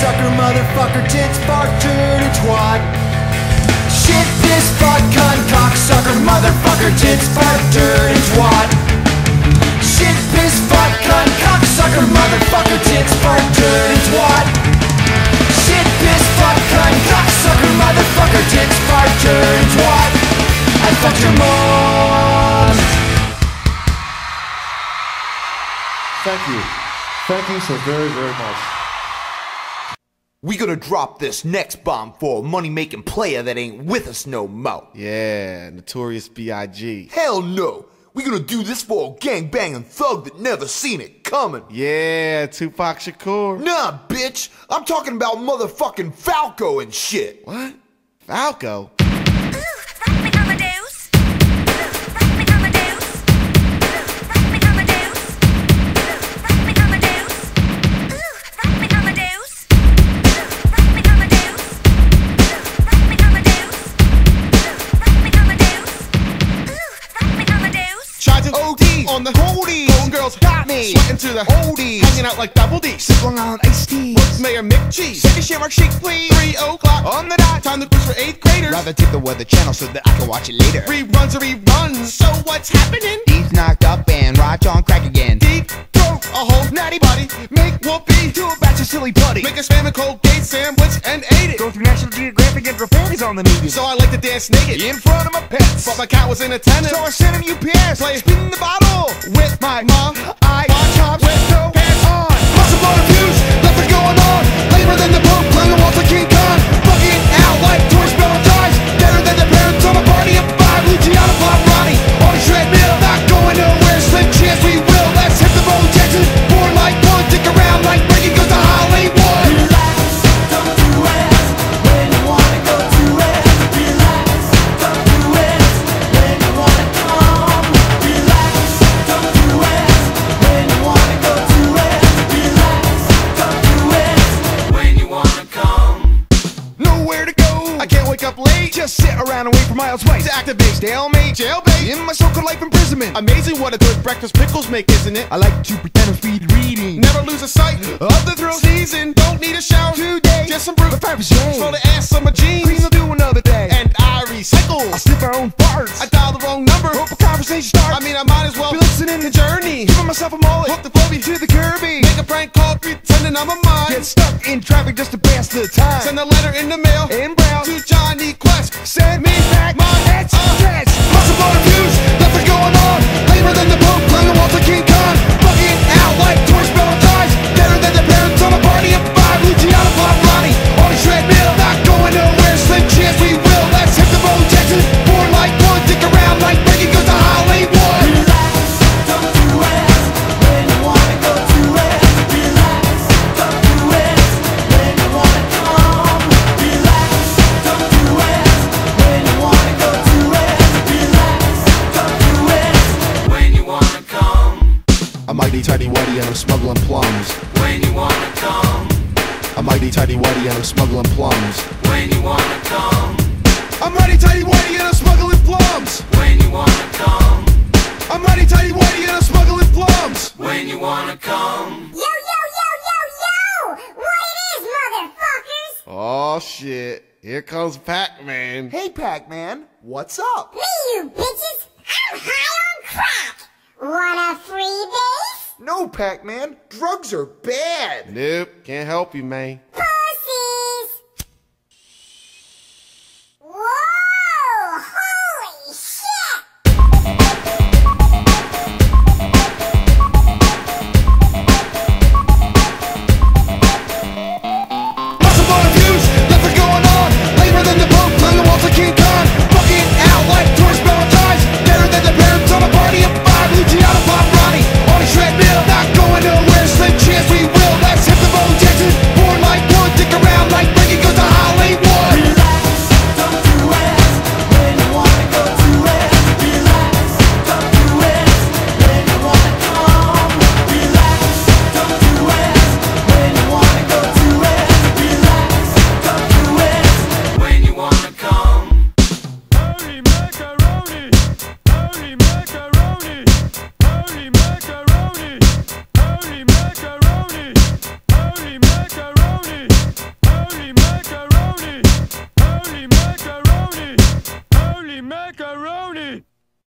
Cocksucker, motherfucker, tits, fart, turd, and twat. Shit, piss, fuck, cunt, cocksucker, motherfucker, tits, fart, turd, and twat. Shit, piss, fuck, cunt, cocksucker, motherfucker, tits, fart, turd, and twat. Shit, piss, fuck, cunt, cocksucker, motherfucker, tits, fart, turd, and twat. I fucked your mom. Thank you. Thank you so very, very much. We gonna drop this next bomb for a money making player that ain't with us no more. Yeah, Notorious B.I.G. Hell no! We gonna do this for a gang banging thug that never seen it coming. Yeah, Tupac Shakur. Nah, bitch! I'm talking about motherfucking Falco and shit! What? Falco? On the holdie. Golden girls got me. Sweating to the oldies. Hanging out like double D. Sipping on iced tea. What's Mayor McCheese? Take a shamrock shake, please. Three o'clock on the dot. Time to push for eighth graders. Rather take the weather channel so that I can watch it later. Reruns are reruns. So what's happening? He's knocked up and Raj on crack again. Deep throat, a whole natty body. Make whoopee Do a batch of silly putty. Make a spam and Colgate sandwich and National Geographic and throw panties on the media. So I like to dance naked in front of my pets. But my cat was in attendance. So I sent him UPS. Play spin the bottle with my mom. I watch hops with no miles away to activate. Stalemate, jailbait. In my so-called life imprisonment. Amazing what a good breakfast pickles make, isn't it? I like to pretend I'm speed reading. Never lose a sight of the thrill season. Don't need a shower today. Just some brew. Throw the ass on my jeans. Clean will do another day. And I recycle. I sniff our own farts. I dial the wrong number. Hope a conversation starts. I mean, I might as well be listening to Journey. Giving myself a mullet. Hook the phobia to the Kirby. Make a prank call pretending I'm a mime. Get stuck in traffic just to pass the time. Send a letter in the mail. And brown to Jonny Quest. Send me back my next test. Uh. I'm smuggling plums. When you wanna come, A mighty tidy whitey and I'm smuggling plums. when you wanna come, I'm mighty tidy whitey and I'm smuggling plums. when you wanna come, I'm mighty tidy whitey and I'm smuggling plums. when you wanna come. Yo, yo, yo, yo, yo! What it is, motherfuckers? Oh shit. Here comes Pac-Man. Hey, Pac-Man, what's up? Me, you bitches! I'm high on crack! Want a free No, Pac-Man, drugs are bad. Nope, can't help you, man.